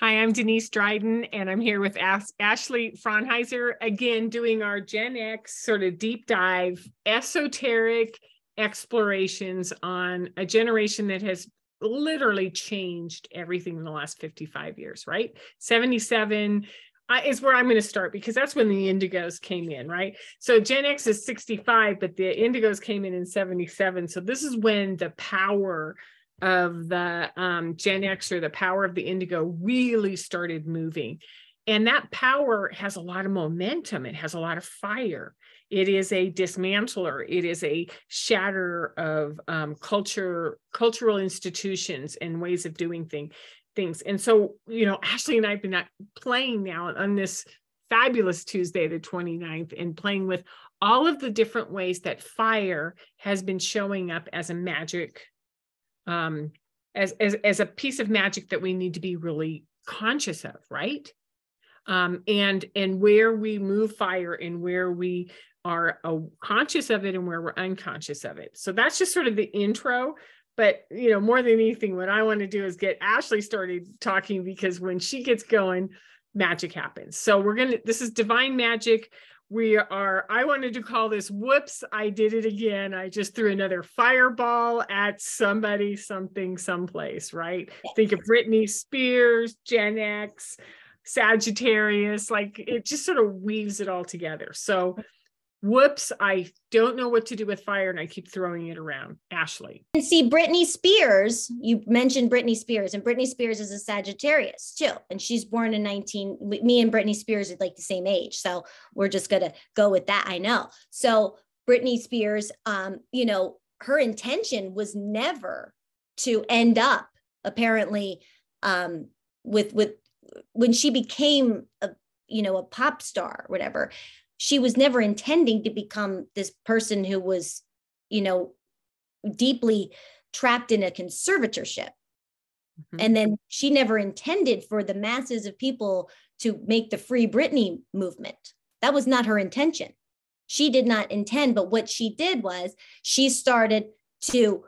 Hi, I'm Denise Dryden, and I'm here with Ash- Ashley Fronheiser again doing our Gen X sort of deep dive, esoteric explorations on a generation that has literally changed everything in the last 55 years, right? 77 uh, is where I'm going to start because that's when the indigos came in, right? So Gen X is 65, but the indigos came in in 77. So this is when the power of the um, Gen X or the power of the indigo really started moving. And that power has a lot of momentum, it has a lot of fire. It is a dismantler. It is a shatter of um, culture, cultural institutions and ways of doing thing, things. And so, you know, Ashley and I have been playing now on this fabulous Tuesday, the 29th, and playing with all of the different ways that fire has been showing up as a magic um, as, as, as a piece of magic that we need to be really conscious of, right? Um, and and where we move fire and where we are uh, conscious of it and where we're unconscious of it. So that's just sort of the intro. But you know, more than anything, what I want to do is get Ashley started talking because when she gets going, magic happens. So we're gonna. This is divine magic we are i wanted to call this whoops i did it again. I just threw another fireball at somebody something someplace right? Think of britney spears gen x sagittarius like it just sort of weaves it all together. So whoops, I don't know what to do with fire and I keep throwing it around. Ashley. And see, Britney Spears, you mentioned Britney Spears, and Britney Spears is a Sagittarius too. And she's born in 19, me and Britney Spears are like the same age. So we're just going to go with that. I know. So Britney Spears, um, you know, her intention was never to end up apparently um, with, with, when she became a, you know, a pop star, whatever, she was never intending to become this person who was, you know, deeply trapped in a conservatorship. Mm-hmm. And then she never intended for the masses of people to make the Free Britney movement. That was not her intention. She did not intend, but what she did was she started to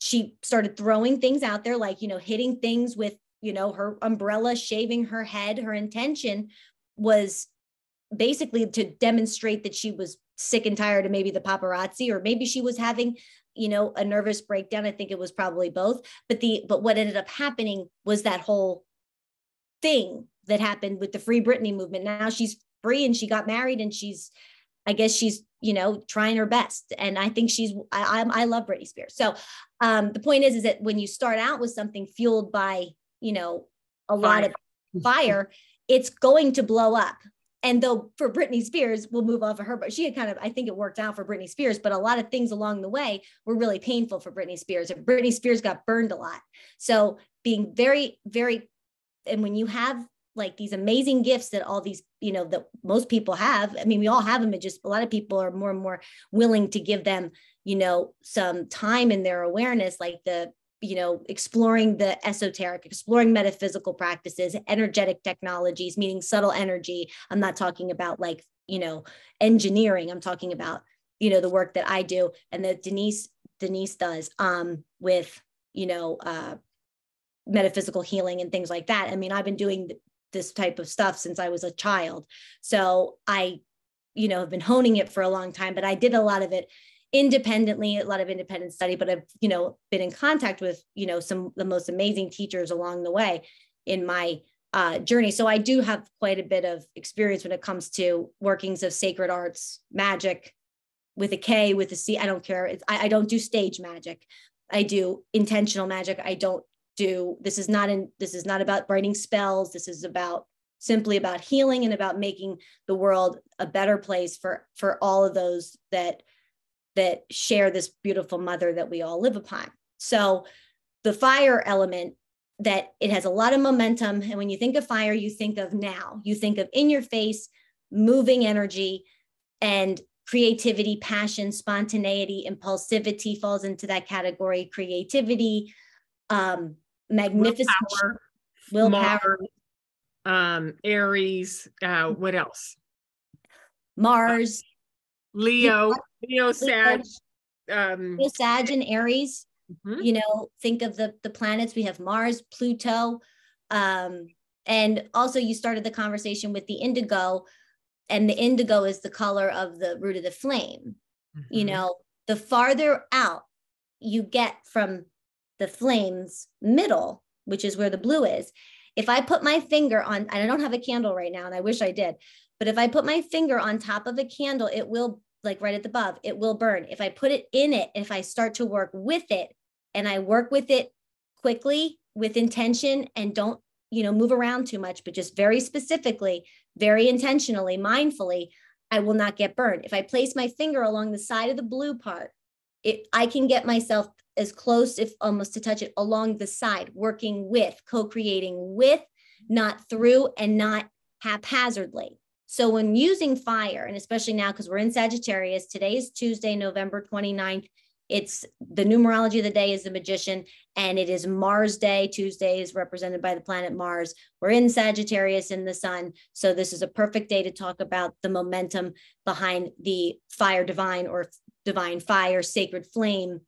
she started throwing things out there like you know hitting things with you know her umbrella shaving her head her intention was basically to demonstrate that she was sick and tired of maybe the paparazzi or maybe she was having you know a nervous breakdown. I think it was probably both. But the but what ended up happening was that whole thing that happened with the free britney movement. Now she's free and she got married and she's i guess she's you know trying her best. And i think she's i i, I love britney spears. So um the point is is that when you start out with something fueled by you know a lot of fire it's going to blow up and though for Britney Spears, we'll move off of her, but she had kind of, I think it worked out for Britney Spears, but a lot of things along the way were really painful for Britney Spears. And Britney Spears got burned a lot. So being very, very, and when you have like these amazing gifts that all these, you know, that most people have, I mean, we all have them. It just a lot of people are more and more willing to give them, you know, some time in their awareness, like the you know exploring the esoteric exploring metaphysical practices energetic technologies meaning subtle energy. I'm not talking about like you know engineering. I'm talking about you know the work that i do and that denise denise does um with you know uh metaphysical healing and things like that. I mean i've been doing this type of stuff since i was a child. So i you know have been honing it for a long time but i did a lot of it independently a lot of independent study but i've you know been in contact with you know some the most amazing teachers along the way in my uh, journey. So i do have quite a bit of experience when it comes to workings of sacred arts magic with a k with a c i don't care. It's, I, I don't do stage magic. I do intentional magic. I don't do this is not in this is not about writing spells. This is about simply about healing and about making the world a better place for for all of those that that share this beautiful mother that we all live upon. So the fire element that it has a lot of momentum and when you think of fire you think of now. You think of in your face moving energy and creativity passion spontaneity impulsivity falls into that category creativity um magnificent willpower, willpower. Um aries uh what else? Mars. Leo, Leo, Sag, um, Leo, Sag, and Aries. Mm-hmm. You know, think of the the planets. We have Mars, Pluto, Um, and also, you started the conversation with the indigo, and the indigo is the color of the root of the flame. Mm-hmm. You know, the farther out you get from the flame's middle, which is where the blue is, if I put my finger on, and I don't have a candle right now, and I wish I did, but if I put my finger on top of a candle, it will, like right at the above, it will burn. If I put it in it, if I start to work with it and I work with it quickly with intention and don't, you know, move around too much, but just very specifically, very intentionally, mindfully, I will not get burned. If I place my finger along the side of the blue part, it, I can get myself as close, if almost to touch it, along the side, working with, co creating with, not through, and not haphazardly. So when using fire, and especially now because we're in Sagittarius, today is Tuesday, November 29th. It's the numerology of the day is the magician, and it is Mars Day. Tuesday is represented by the planet Mars. We're in Sagittarius in the sun. So this is a perfect day to talk about the momentum behind the fire divine or divine fire, sacred flame,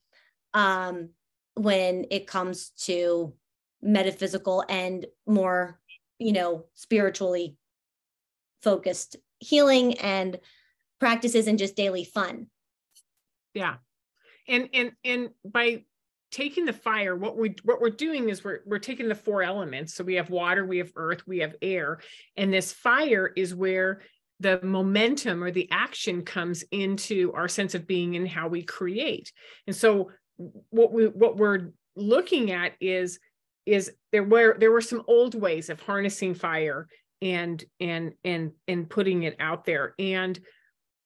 um, when it comes to metaphysical and more, you know, spiritually focused healing and practices and just daily fun. Yeah. And and and by taking the fire what we what we're doing is we're we're taking the four elements so we have water we have earth we have air and this fire is where the momentum or the action comes into our sense of being and how we create and so what we what we're looking at is is there were there were some old ways of harnessing fire and and and and putting it out there. And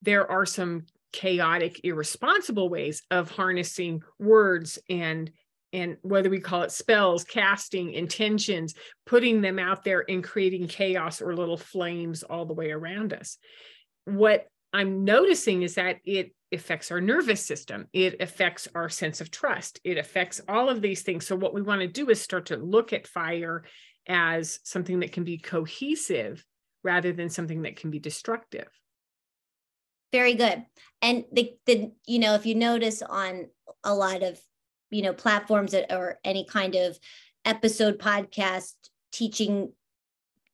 there are some chaotic irresponsible ways of harnessing words and and whether we call it spells casting intentions putting them out there and creating chaos or little flames all the way around us. What i'm noticing is that it affects our nervous system. It affects our sense of trust. It affects all of these things. So what we want to do is start to look at fire as something that can be cohesive rather than something that can be destructive. Very good. And the, the you know, if you notice on a lot of, you know, platforms that or any kind of episode podcast teaching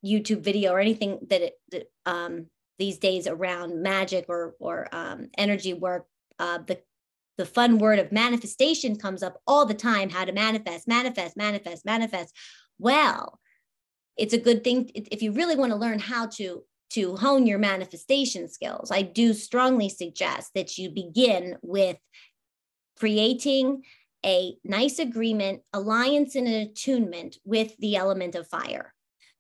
YouTube video or anything that, it, that um, these days around magic or or um, energy work, uh, the the fun word of manifestation comes up all the time. How to manifest, manifest, manifest, manifest. Well, it's a good thing if you really want to learn how to to hone your manifestation skills i do strongly suggest that you begin with creating a nice agreement alliance and an attunement with the element of fire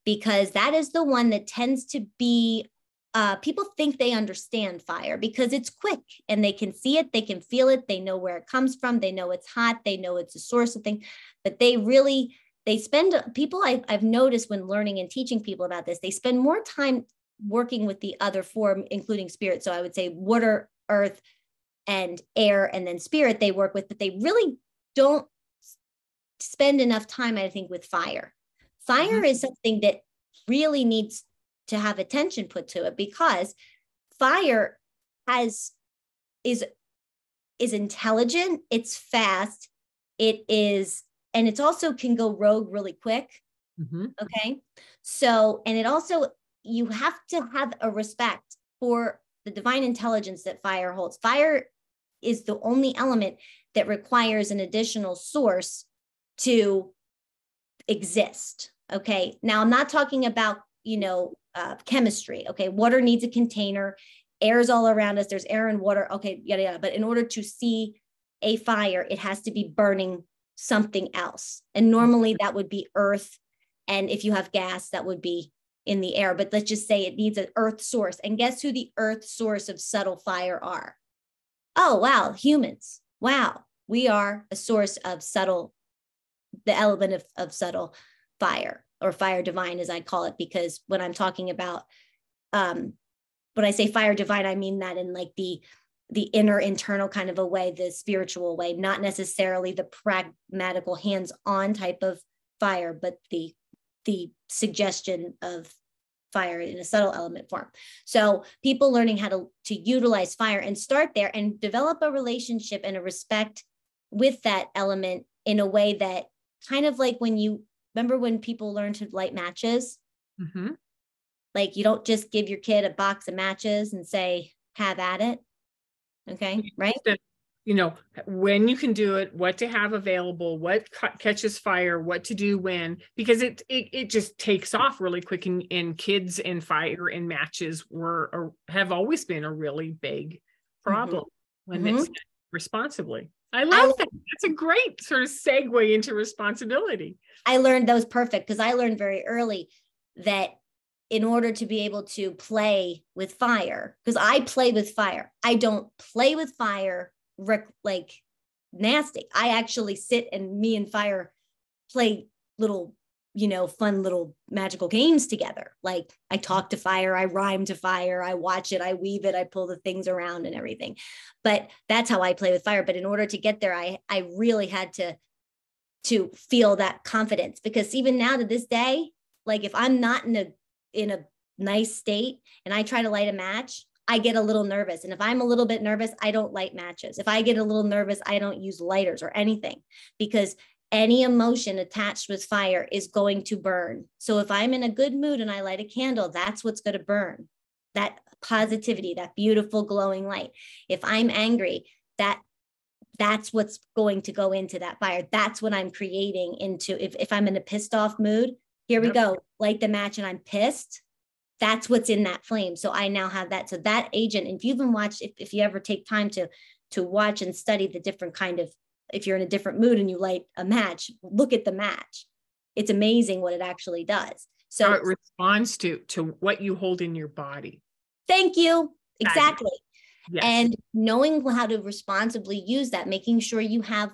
because that is the one that tends to be uh, people think they understand fire because it's quick and they can see it, they can feel it, they know where it comes from, they know it's hot, they know it's a source of thing, but they really they spend people I've, I've noticed when learning and teaching people about this they spend more time working with the other four including spirit so i would say water earth and air and then spirit they work with but they really don't spend enough time i think with fire fire mm-hmm. is something that really needs to have attention put to it because fire has is is intelligent it's fast it is and it's also can go rogue really quick. Mm-hmm. Okay. So, and it also, you have to have a respect for the divine intelligence that fire holds. Fire is the only element that requires an additional source to exist. Okay. Now, I'm not talking about, you know, uh, chemistry. Okay. Water needs a container, air's all around us. There's air and water. Okay. Yada, yada. But in order to see a fire, it has to be burning something else. And normally that would be earth. And if you have gas, that would be in the air. But let's just say it needs an earth source. And guess who the earth source of subtle fire are? Oh, wow, humans. Wow, we are a source of subtle, the element of, of subtle fire or fire divine, as I call it, because when I'm talking about, um, when I say fire divine, I mean that in like the the inner internal kind of a way the spiritual way not necessarily the pragmatical hands-on type of fire but the the suggestion of fire in a subtle element form so people learning how to to utilize fire and start there and develop a relationship and a respect with that element in a way that kind of like when you remember when people learn to light matches? Mm-hmm. Like you don't just give your kid a box of matches and say, have at it. Okay. Right. You know, when you can do it, what to have available, what ca- catches fire, what to do when, because it it, it just takes off really quick. And, and kids and fire and matches were or have always been a really big problem Mm-hmm. when it's done responsibly. I love that. That's a great sort of segue into responsibility. I learned that was perfect because I learned very early that in order to be able to play with fire, because I play with fire, I don't play with fire like nasty. I actually sit and me and fire play little, you know, fun little magical games together. Like I talk to fire, I rhyme to fire, I watch it, I weave it, I pull the things around and everything. But that's how I play with fire. But in order to get there, I I really had to to feel that confidence because even now to this day like if i'm not in a in a nice state and i try to light a match i get a little nervous and if i'm a little bit nervous i don't light matches if i get a little nervous i don't use lighters or anything because any emotion attached with fire is going to burn so if i'm in a good mood and i light a candle that's what's going to burn that positivity that beautiful glowing light if i'm angry that that's what's going to go into that fire. That's what I'm creating into. If, if I'm in a pissed off mood, here we Yep. go, light the match and I'm pissed. That's what's in that flame. So I now have that. So that agent, if you've been watched, if, if you ever take time to to watch and study the different kind of, if you're in a different mood and you light a match, look at the match. It's amazing what it actually does. So How it responds to to what you hold in your body. thank you. Exactly. Yes. and knowing how to responsibly use that making sure you have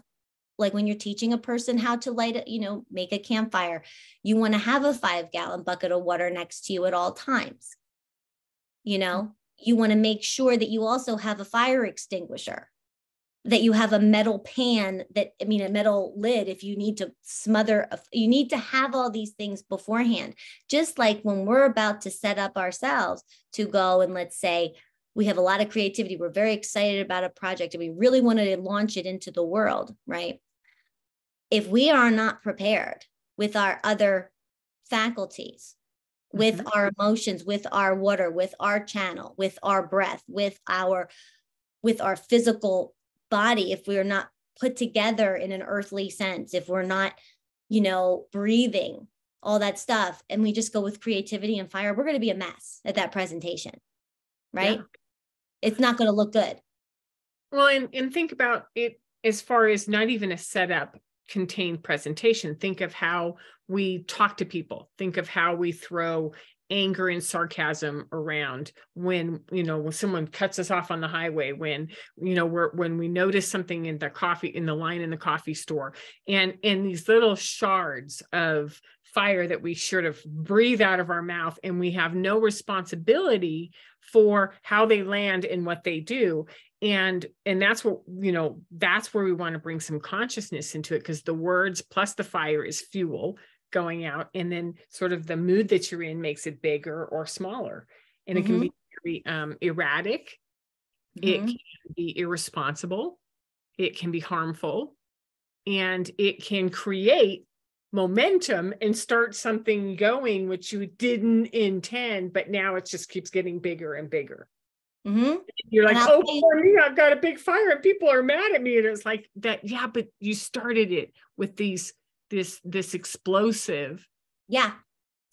like when you're teaching a person how to light you know make a campfire you want to have a five gallon bucket of water next to you at all times you know you want to make sure that you also have a fire extinguisher that you have a metal pan that i mean a metal lid if you need to smother a, you need to have all these things beforehand just like when we're about to set up ourselves to go and let's say we have a lot of creativity. We're very excited about a project and we really wanted to launch it into the world, right? If we are not prepared with our other faculties, with mm-hmm. our emotions, with our water, with our channel, with our breath, with our with our physical body, if we are not put together in an earthly sense, if we're not, you know, breathing, all that stuff, and we just go with creativity and fire, we're going to be a mess at that presentation, right? Yeah. It's not going to look good. Well, and, and think about it as far as not even a setup contained presentation. Think of how we talk to people. Think of how we throw anger and sarcasm around when you know when someone cuts us off on the highway when you know we're when we notice something in the coffee in the line in the coffee store and and these little shards of fire that we sort of breathe out of our mouth and we have no responsibility for how they land and what they do and and that's what you know that's where we want to bring some consciousness into it because the words plus the fire is fuel going out and then sort of the mood that you're in makes it bigger or smaller. And it can be very um, erratic. It Mhm. can be irresponsible. It can be harmful. And it can create momentum and start something going which you didn't intend but now it just keeps getting bigger and bigger Mhm. you're like oh you- me i've got a big fire and people are mad at me and it's like that yeah but you started it with these this this explosive Yeah,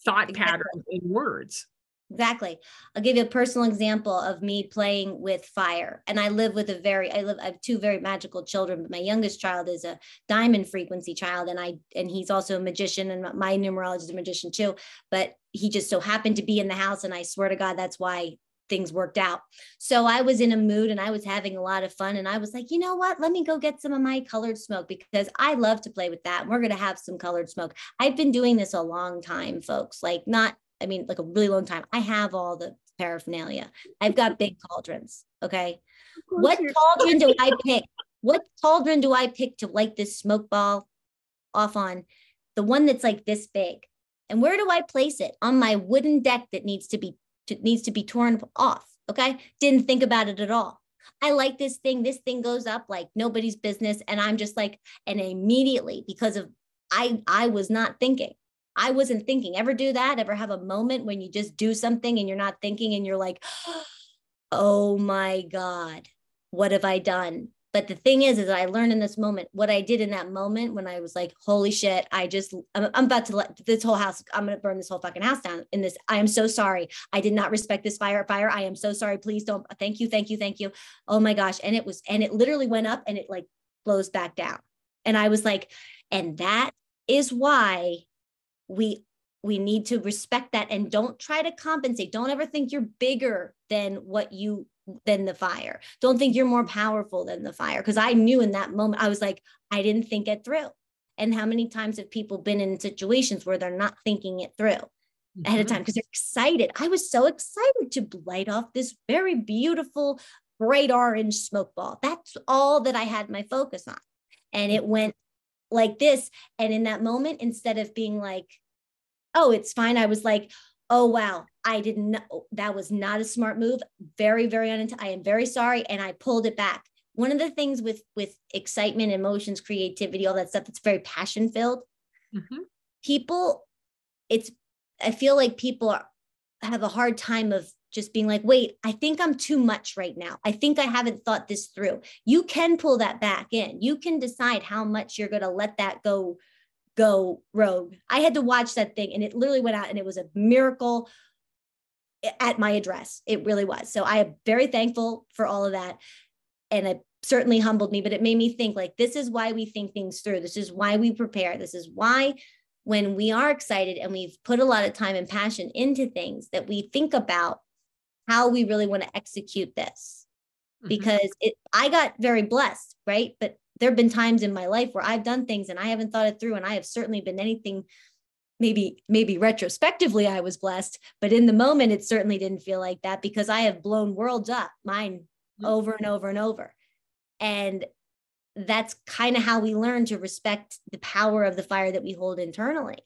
thought Exactly. pattern in words exactly. I'll give you a personal example of me playing with fire. And I live with a very, I live, I have two very magical children, but my youngest child is a diamond frequency child. And I, and he's also a magician and my numerologist is a magician too. But he just so happened to be in the house. And I swear to God, that's why things worked out. So I was in a mood and I was having a lot of fun. And I was like, you know what? Let me go get some of my colored smoke because I love to play with that. We're going to have some colored smoke. I've been doing this a long time, folks. Like, not, I mean, like a really long time. I have all the paraphernalia. I've got big cauldrons. Okay. What cauldron do I pick? What cauldron do I pick to light this smoke ball off on? The one that's like this big. And where do I place it? On my wooden deck that needs to be to, needs to be torn off. Okay. Didn't think about it at all. I like this thing. This thing goes up like nobody's business. And I'm just like, and immediately because of I I was not thinking. I wasn't thinking. Ever do that? Ever have a moment when you just do something and you're not thinking and you're like, oh my God, what have I done? But the thing is, is I learned in this moment what I did in that moment when I was like, holy shit, I just, I'm, I'm about to let this whole house, I'm going to burn this whole fucking house down in this. I am so sorry. I did not respect this fire fire. I am so sorry. Please don't. Thank you. Thank you. Thank you. Oh my gosh. And it was, and it literally went up and it like blows back down. And I was like, and that is why we we need to respect that and don't try to compensate don't ever think you're bigger than what you than the fire don't think you're more powerful than the fire because i knew in that moment i was like i didn't think it through and how many times have people been in situations where they're not thinking it through mm-hmm. ahead of mm-hmm. time because they're excited i was so excited to light off this very beautiful bright orange smoke ball that's all that i had my focus on and it went like this. And in that moment, instead of being like, oh, it's fine, I was like, oh, wow, I didn't know that was not a smart move. Very, very. I am very sorry. And I pulled it back. One of the things with with excitement, emotions, creativity, all that stuff that's very passion filled, mm-hmm. people, it's I feel like people are, have a hard time of just being like, wait, I think I'm too much right now. I think I haven't thought this through. You can pull that back in. You can decide how much you're going to let that go go rogue. I had to watch that thing and it literally went out and it was a miracle at my address. It really was. So I am very thankful for all of that. And it certainly humbled me, but it made me think like this is why we think things through. This is why we prepare. This is why when we are excited and we've put a lot of time and passion into things that we think about how we really want to execute this mm-hmm. because it I got very blessed, right? But there have been times in my life where I've done things and I haven't thought it through and I have certainly been anything maybe maybe retrospectively I was blessed, but in the moment it certainly didn't feel like that because I have blown worlds up, mine mm-hmm. over and over and over. And that's kind of how we learn to respect the power of the fire that we hold internally.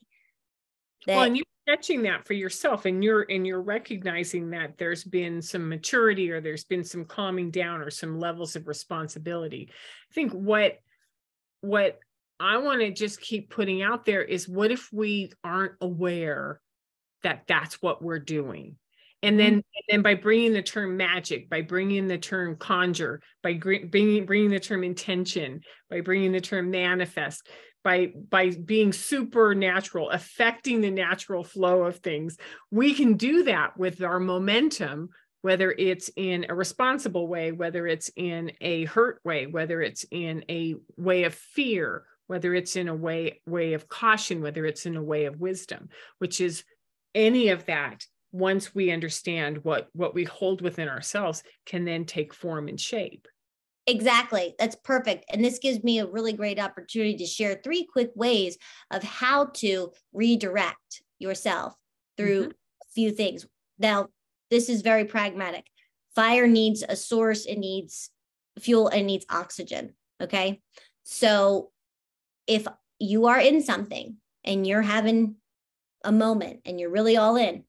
That, well, and you catching that for yourself and you're and you're recognizing that there's been some maturity or there's been some calming down or some levels of responsibility i think what what i want to just keep putting out there is what if we aren't aware that that's what we're doing and then mm-hmm. and then by bringing the term magic by bringing the term conjure by bringing bringing the term intention by bringing the term manifest by by being supernatural affecting the natural flow of things we can do that with our momentum whether it's in a responsible way whether it's in a hurt way whether it's in a way of fear whether it's in a way way of caution whether it's in a way of wisdom which is any of that once we understand what what we hold within ourselves can then take form and shape Exactly. That's perfect. And this gives me a really great opportunity to share three quick ways of how to redirect yourself through mm-hmm. a few things. Now, this is very pragmatic. Fire needs a source, it needs fuel, it needs oxygen. Okay. So if you are in something and you're having a moment and you're really all in,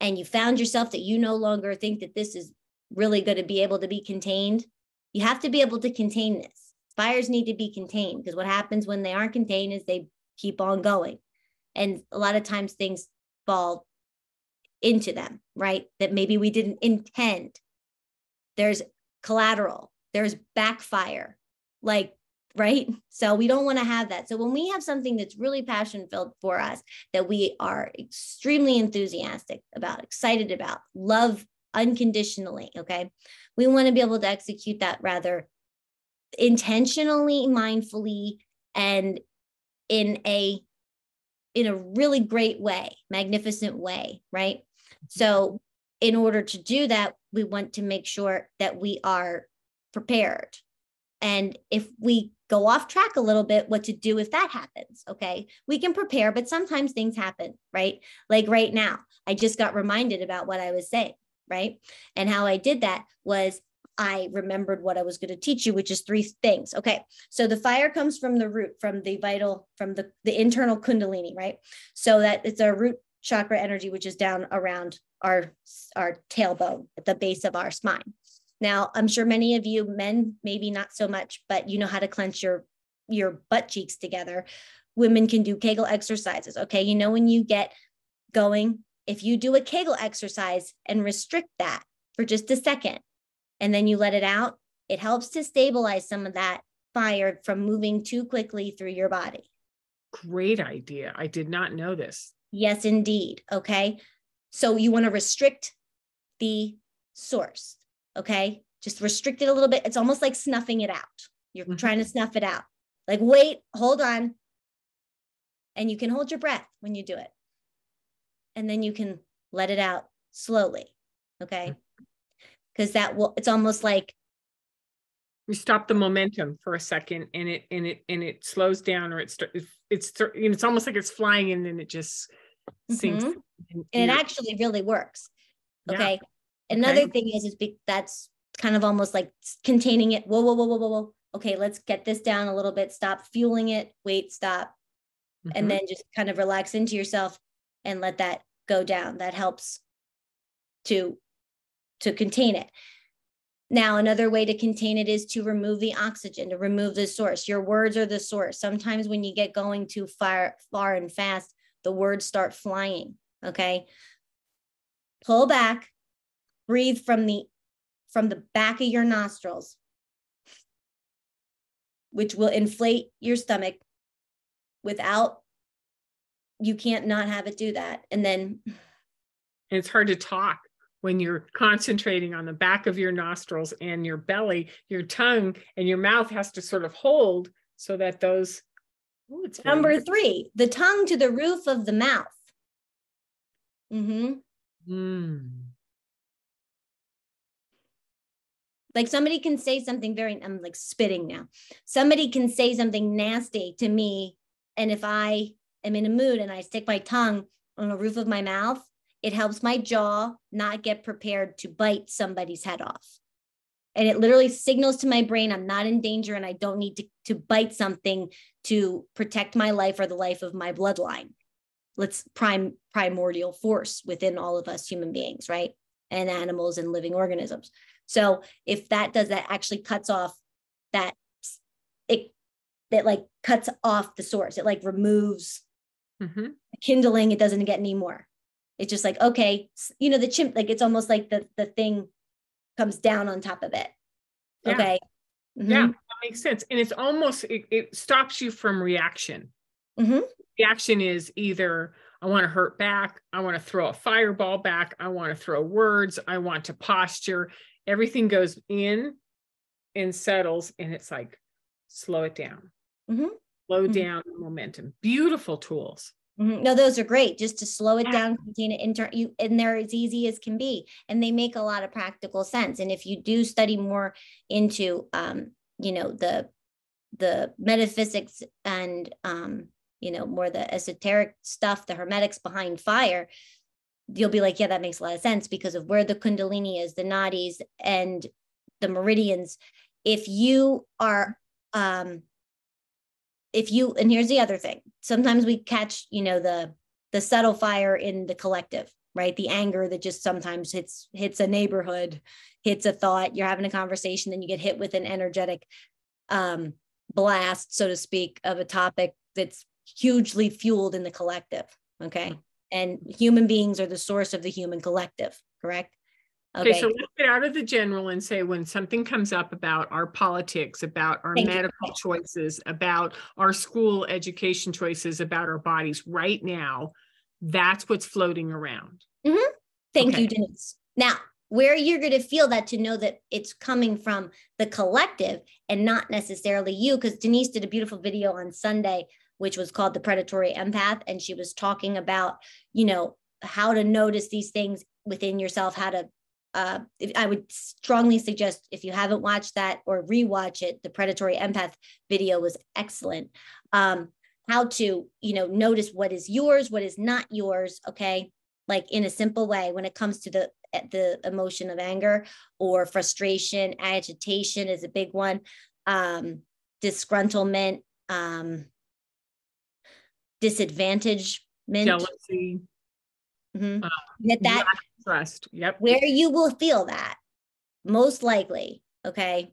and you found yourself that you no longer think that this is really going to be able to be contained you have to be able to contain this. Fires need to be contained because what happens when they aren't contained is they keep on going. And a lot of times things fall into them, right? That maybe we didn't intend. There's collateral, there's backfire, like, right? So we don't want to have that. So when we have something that's really passion filled for us, that we are extremely enthusiastic about, excited about, love unconditionally, okay? We want to be able to execute that rather intentionally, mindfully, and in a in a really great way, magnificent way, right? Mm-hmm. So in order to do that, we want to make sure that we are prepared. And if we go off track a little bit, what to do if that happens. Okay. We can prepare, but sometimes things happen, right? Like right now, I just got reminded about what I was saying right? And how I did that was I remembered what I was going to teach you, which is three things. Okay. So the fire comes from the root, from the vital, from the, the internal kundalini, right? So that it's our root chakra energy, which is down around our, our tailbone at the base of our spine. Now, I'm sure many of you men, maybe not so much, but you know how to clench your, your butt cheeks together. women can do Kegel exercises. Okay. You know, when you get going, if you do a Kegel exercise and restrict that for just a second, and then you let it out, it helps to stabilize some of that fire from moving too quickly through your body. Great idea. I did not know this. Yes, indeed. Okay. So you want to restrict the source. Okay. Just restrict it a little bit. It's almost like snuffing it out. You're mm-hmm. trying to snuff it out. Like, wait, hold on. And you can hold your breath when you do it. And then you can let it out slowly. Okay. Because mm-hmm. that will, it's almost like we stop the momentum for a second and it and it and it slows down or it's it's it's almost like it's flying and then it just sinks mm-hmm. and it actually really works okay yeah. another okay. thing is is be, that's kind of almost like containing it whoa whoa whoa whoa whoa okay let's get this down a little bit stop fueling it wait stop mm-hmm. and then just kind of relax into yourself and let that go down that helps to to contain it now, another way to contain it is to remove the oxygen, to remove the source. Your words are the source. Sometimes when you get going too far, far and fast, the words start flying. Okay. Pull back, breathe from the from the back of your nostrils, which will inflate your stomach without you can't not have it do that. And then it's hard to talk when you're concentrating on the back of your nostrils and your belly, your tongue and your mouth has to sort of hold so that those. Oh, Number three, the tongue to the roof of the mouth. Mm-hmm. Mm. Like somebody can say something very, I'm like spitting now. Somebody can say something nasty to me. And if I am in a mood and I stick my tongue on the roof of my mouth, it helps my jaw not get prepared to bite somebody's head off. And it literally signals to my brain I'm not in danger and I don't need to, to bite something to protect my life or the life of my bloodline. Let's prime primordial force within all of us human beings, right? And animals and living organisms. So if that does that actually cuts off that it that like cuts off the source. It like removes mm-hmm. kindling. It doesn't get any more it's just like okay you know the chimp like it's almost like the the thing comes down on top of it yeah. okay mm-hmm. yeah that makes sense and it's almost it, it stops you from reaction mm-hmm. reaction is either i want to hurt back i want to throw a fireball back i want to throw words i want to posture everything goes in and settles and it's like slow it down mm-hmm. Slow mm-hmm. down momentum beautiful tools Mm-hmm. No, those are great. Just to slow it yeah. down, contain it, inter- you, and they're as easy as can be, and they make a lot of practical sense. And if you do study more into, um, you know, the the metaphysics and um, you know, more the esoteric stuff, the hermetics behind fire, you'll be like, yeah, that makes a lot of sense because of where the kundalini is, the nadis, and the meridians. If you are um, if you and here's the other thing. Sometimes we catch you know the the subtle fire in the collective right? The anger that just sometimes hits hits a neighborhood hits a thought. You're having a conversation then you get hit with an energetic um blast so to speak of a topic that's hugely fueled in the collective okay? And human beings are the source of the human collective correct Okay. okay. so let's get out of the general and say when something comes up about our politics, about our Thank medical you. choices, about our school education choices, about our bodies right now, that's what's floating around. Mm-hmm. Thank okay. you, Denise. Now, where you're going to feel that to know that it's coming from the collective and not necessarily you, because Denise did a beautiful video on Sunday, which was called The Predatory Empath. And she was talking about, you know, how to notice these things within yourself, how to uh, I would strongly suggest if you haven't watched that or rewatch it, the predatory empath video was excellent. Um, how to, you know, notice what is yours, what is not yours. Okay, like in a simple way when it comes to the eh, the emotion of anger or frustration, agitation is a big one. Um, disgruntlement, um, disadvantagement, jealousy. Mm-hmm. Uh, that trust. Yep. Where you will feel that most likely, okay,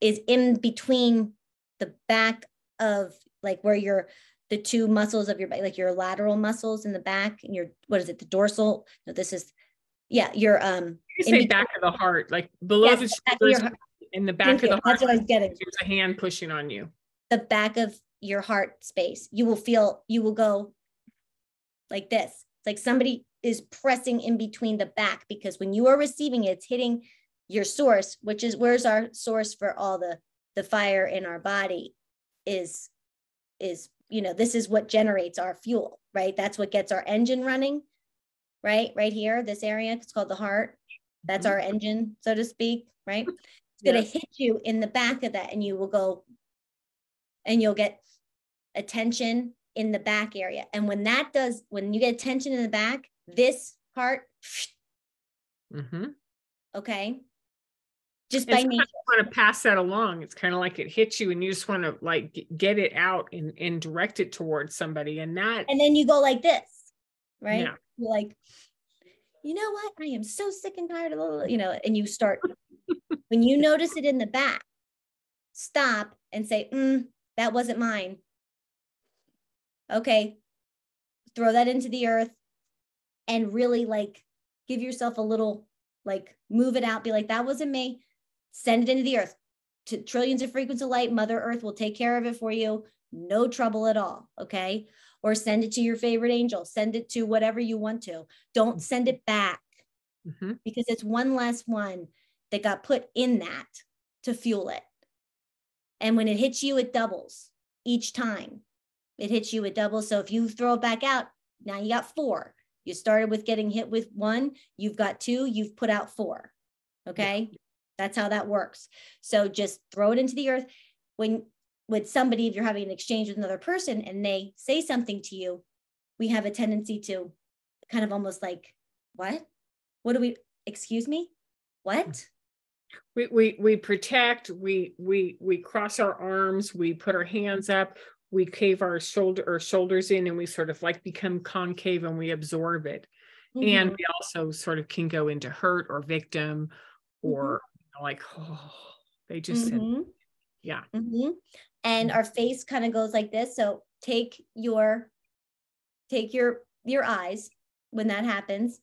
is in between the back of like where your the two muscles of your back, like your lateral muscles in the back and your what is it, the dorsal? No, this is yeah, your um you say back of the heart, like below yes, the shoulders in the back Thank of the you. heart. That's what I was getting. There's a hand pushing on you. The back of your heart space. You will feel you will go like this. It's like somebody is pressing in between the back because when you are receiving it, it's hitting your source, which is where's our source for all the the fire in our body is is you know this is what generates our fuel right? That's what gets our engine running right? Right here this area it's called the heart. That's mm-hmm. our engine so to speak right? It's going to hit you in the back of that and you will go and you'll get attention in the back area. And when that does when you get attention in the back this part mm-hmm. okay just by nature. want to pass that along. It's kind of like it hits you and you just want to like get it out and, and direct it towards somebody. And that and then you go like this, right? Yeah. You're like, you know what? I am so sick and tired of you know, and you start when you notice it in the back, stop and say, mm, that wasn't mine. Okay. Throw that into the earth and really like give yourself a little like move it out, be like, that wasn't me send it into the earth to trillions of frequencies of light. Mother Earth will take care of it for you. No trouble at all. Okay. Or send it to your favorite angel, send it to whatever you want to. Don't send it back mm-hmm. because it's one less one that got put in that to fuel it. And when it hits you, it doubles each time. It hits you, it doubles. So if you throw it back out, now you got four. You started with getting hit with one, you've got two, you've put out four. Okay. Yeah. That's how that works. So just throw it into the earth. When with somebody, if you're having an exchange with another person and they say something to you, we have a tendency to kind of almost like, what? What do we, excuse me? What? We, we, we protect, we, we, we cross our arms, we put our hands up, we cave our shoulder or shoulders in and we sort of like become concave and we absorb it. Mm-hmm. And we also sort of can go into hurt or victim or like, oh, they just mm-hmm. said, yeah. Mm-hmm. And our face kind of goes like this. So take your, take your, your eyes when that happens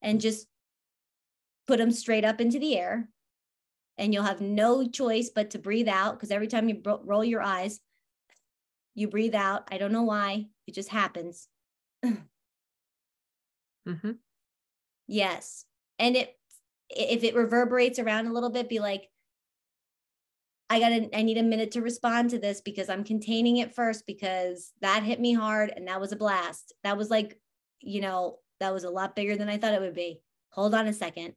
and just put them straight up into the air. And you'll have no choice but to breathe out because every time you bro- roll your eyes, you breathe out. I don't know why, it just happens. mm-hmm. Yes. And it if it reverberates around a little bit, be like, I got to, I need a minute to respond to this because I'm containing it first because that hit me hard and that was a blast. That was like, you know, that was a lot bigger than I thought it would be. Hold on a 2nd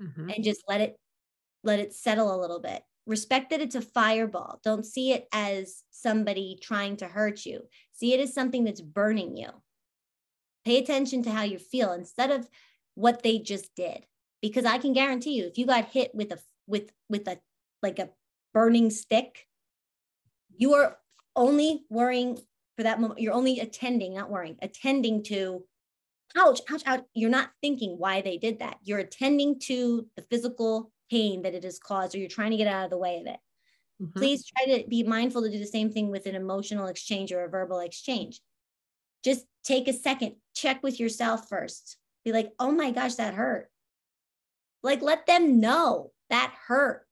mm-hmm. and just let it, let it settle a little bit. Respect that it's a fireball. Don't see it as somebody trying to hurt you. See it as something that's burning you. Pay attention to how you feel instead of what they just did because I can guarantee you if you got hit with a with with a like a burning stick, you are only worrying for that moment. You're only attending, not worrying, attending to ouch, ouch, ouch. You're not thinking why they did that. You're attending to the physical pain that it has caused, or you're trying to get out of the way of it. Mm-hmm. Please try to be mindful to do the same thing with an emotional exchange or a verbal exchange. Just take a second, check with yourself first. Be like, oh my gosh, that hurt. Like let them know that hurt.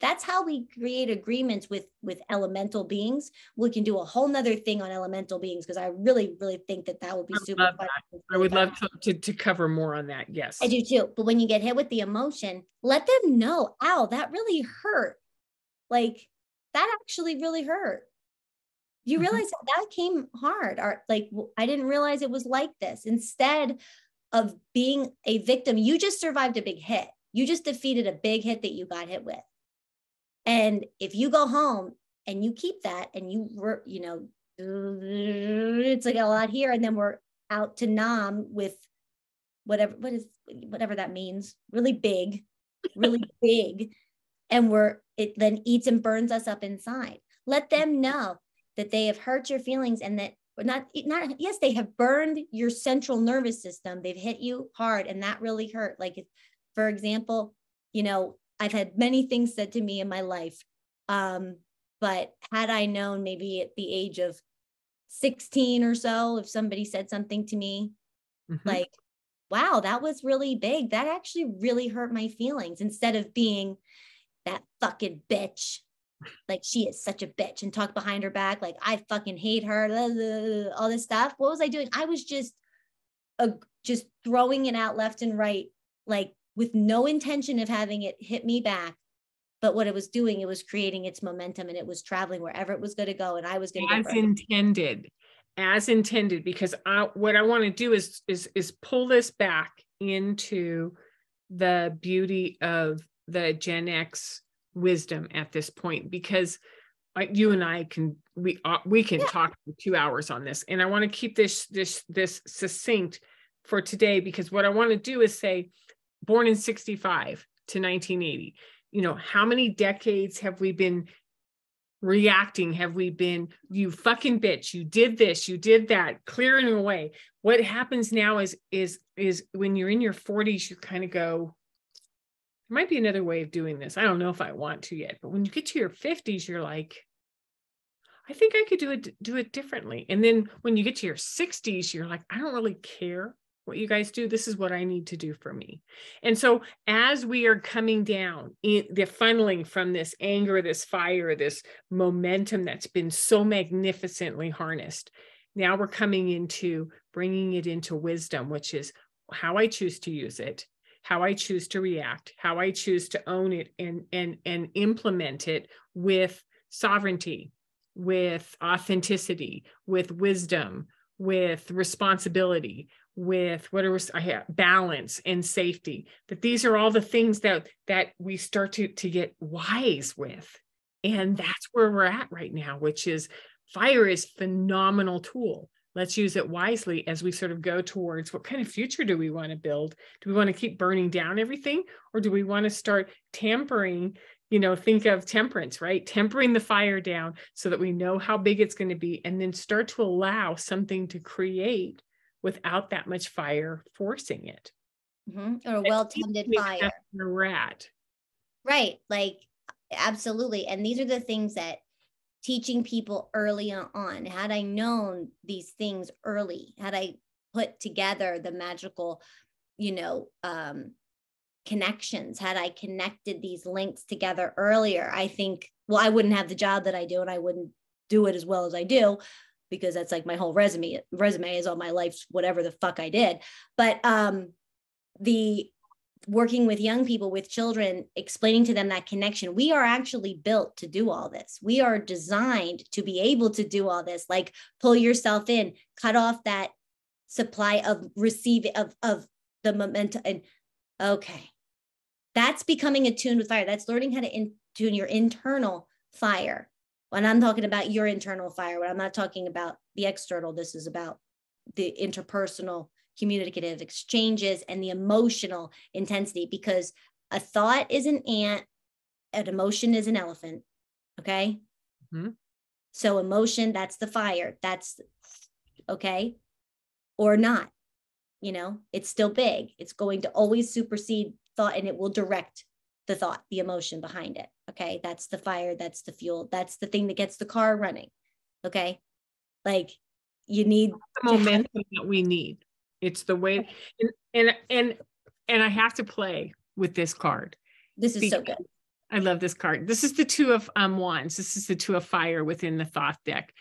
That's how we create agreements with with elemental beings. We can do a whole nother thing on elemental beings because I really, really think that that would be I super fun. I would love to, to, to cover more on that. Yes, I do too. But when you get hit with the emotion, let them know, ow, that really hurt. Like that actually really hurt. You mm-hmm. realize that, that came hard. Or like I didn't realize it was like this. Instead of being a victim. You just survived a big hit. You just defeated a big hit that you got hit with. And if you go home and you keep that and you were, you know, it's like a lot here, and then we're out to Nam with whatever what is whatever that means, really big, really big. And we're it then eats and burns us up inside. Let them know that they have hurt your feelings and that not not yes they have burned your central nervous system they've hit you hard and that really hurt like if, for example you know i've had many things said to me in my life um, but had i known maybe at the age of 16 or so if somebody said something to me mm-hmm. like wow that was really big. That actually really hurt my feelings instead of being that fucking bitch. Like she is such a bitch and talk behind her back like i fucking hate her blah, blah, blah, all this stuff. What was i doing? I was just uh, just throwing it out left and right like with no intention of having it hit me back but what it was doing it was creating its momentum and it was traveling wherever it was going to go and i was going to as intended as intended because I, what i want to do is is is pull this back into the beauty of the gen x wisdom at this point because you and I can we uh, we can yeah. talk for two hours on this, and I want to keep this this this succinct for today because what I want to do is say, born in '65 to 1980. You know, how many decades have we been reacting? Have we been you fucking bitch? You did this, you did that, clearing away. What happens now is is is when you're in your 40s, you kind of go, there might be another way of doing this. I don't know if I want to yet, but when you get to your 50s, you're like, I think I could do it do it differently. And then when you get to your 60s, you're like, I don't really care what you guys do. This is what I need to do for me. And so as we are coming down in the funneling from this anger, this fire, this momentum that's been so magnificently harnessed, now we're coming into bringing it into wisdom, which is how I choose to use it how I choose to react, how I choose to own it and and and implement it with sovereignty, with authenticity, with wisdom, with responsibility, with whatever I have balance and safety. That these are all the things that that we start to to get wise with. And that's where we're at right now, which is fire is phenomenal tool let's use it wisely as we sort of go towards what kind of future do we want to build do we want to keep burning down everything or do we want to start tampering you know think of temperance right tempering the fire down so that we know how big it's going to be and then start to allow something to create without that much fire forcing it. Mm-hmm. or a well-tended fire. rat right like absolutely and these are the things that teaching people early on. Had i known these things early had i put together the magical you know um connections had i connected these links together earlier i think well i wouldn't have the job that i do and i wouldn't do it as well as i do because that's like my whole resume resume is all my life's whatever the fuck i did. But um the working with young people with children explaining to them that connection we are actually built to do all this. We are designed to be able to do all this like pull yourself in cut off that supply of receiving of of the momentum and okay. That's becoming attuned with fire. That's learning how to in, tune your internal fire when i'm talking about your internal fire when i'm not talking about the external this is about the interpersonal communicative exchanges and the emotional intensity because a thought is an ant, an emotion is an elephant. Okay. Mm-hmm. So emotion, that's the fire. That's okay. Or not. You know, it's still big. It's going to always supersede thought and it will direct the thought, the emotion behind it. Okay. That's the fire. That's the fuel. That's the thing that gets the car running. Okay. Like you need the momentum have- that we need. It's the way and and and, and I have to play with this card. This is so good. I love this card. This is the two of um wands. This is the two of fire within the Thoth deck.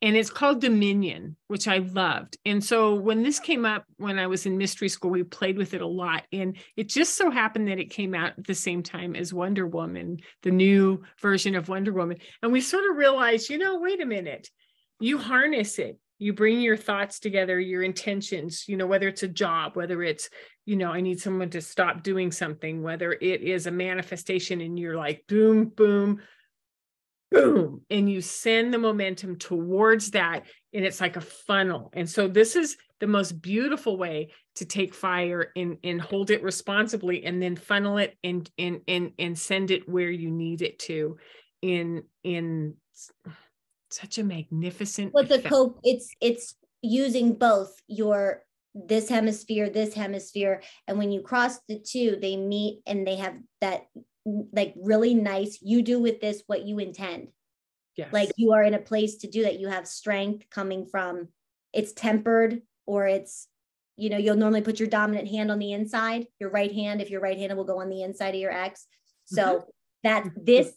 And it's called Dominion, which I loved. And so when this came up when I was in mystery school, we played with it a lot. And it just so happened that it came out at the same time as Wonder Woman, the new version of Wonder Woman. And we sort of realized, you know, wait a minute, you harness it you bring your thoughts together your intentions you know whether it's a job whether it's you know i need someone to stop doing something whether it is a manifestation and you're like boom boom boom and you send the momentum towards that and it's like a funnel. And so this is the most beautiful way to take fire and and hold it responsibly and then funnel it and and and and send it where you need it to in in such a magnificent but the cope it's it's using both your this hemisphere this hemisphere and when you cross the two they meet and they have that like really nice you do with this what you intend Yes. Like you are in a place to do that. You have strength coming from it's tempered or it's you know, you'll normally put your dominant hand on the inside. Your right hand, if you're right-handed, will go on the inside of your X. So mm-hmm. that this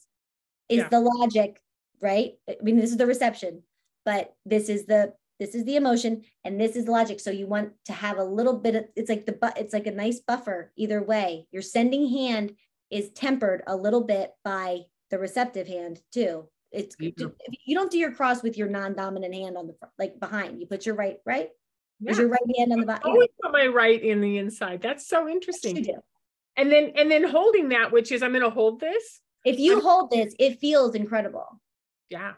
is yeah. the logic, right? I mean, this is the reception, but this is the this is the emotion and this is the logic. So you want to have a little bit of it's like the but it's like a nice buffer either way. Your sending hand is tempered a little bit by the receptive hand too. It's you don't do your cross with your non-dominant hand on the front, like behind. You put your right, right? Yeah. Is your right hand on the bottom? I always put my right in the inside. That's so interesting. Do. And then and then holding that, which is I'm going to hold this. If you I'm, hold this, it feels incredible. Yeah.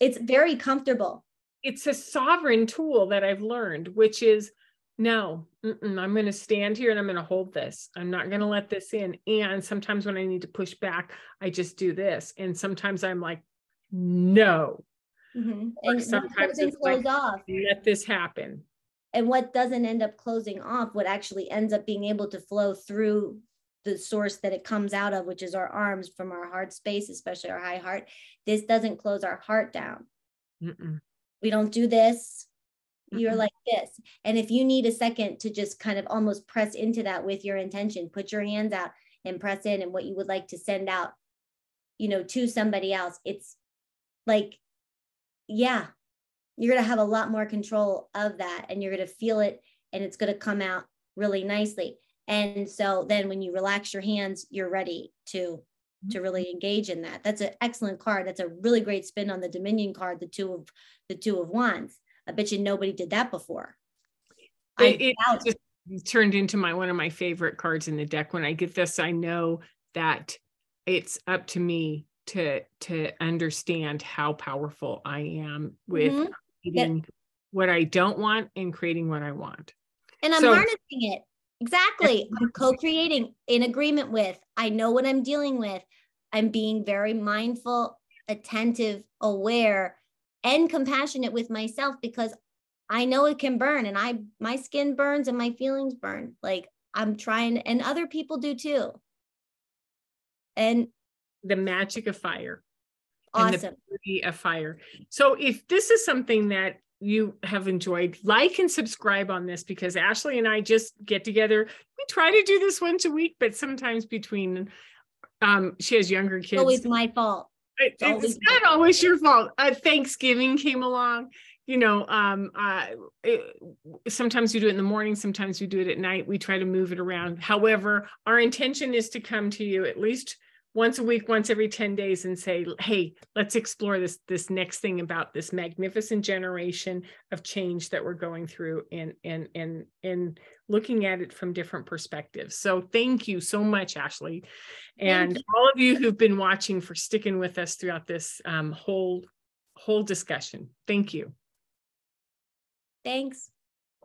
It's very comfortable. It's a sovereign tool that I've learned, which is no, I'm going to stand here and I'm going to hold this. I'm not going to let this in. And sometimes when I need to push back, I just do this. And sometimes I'm like, no. Mm-hmm. And sometimes it's like, off. let this happen and what doesn't end up closing off what actually ends up being able to flow through the source that it comes out of which is our arms from our heart space especially our high heart this doesn't close our heart down Mm-mm. we don't do this. You're like this. And if you need a second to just kind of almost press into that with your intention put your hands out and press in and what you would like to send out you know to somebody else it's like yeah you're going to have a lot more control of that and you're going to feel it and it's going to come out really nicely. And so then when you relax your hands you're ready to to really mm-hmm. engage in that. That's an excellent card. That's a really great spin on the dominion card the two of the two of wands i bet you nobody did that before it, it just turned into my one of my favorite cards in the deck when i get this i know that it's up to me to to understand how powerful i am with mm-hmm creating what I don't want and creating what I want. And I'm so, harnessing it. Exactly. I'm co-creating in agreement with. I know what I'm dealing with. I'm being very mindful, attentive, aware, and compassionate with myself because I know it can burn and I my skin burns and my feelings burn. Like I'm trying and other people do too. And the magic of fire awesome. the of fire. So if this is something that you have enjoyed, like and subscribe on this because Ashley and I just get together. We try to do this once a week, but sometimes between um she has younger kids. It's Always my fault. It, it's, it's not always your fault. Uh, Thanksgiving came along. You know, um, uh, it, sometimes we do it in the morning, sometimes we do it at night. We try to move it around. However, our intention is to come to you at least once a week once every 10 days and say hey let's explore this this next thing about this magnificent generation of change that we're going through and and and and looking at it from different perspectives. So thank you so much ashley. And all of you who've been watching for sticking with us throughout this um, whole whole discussion. Thank you. Thanks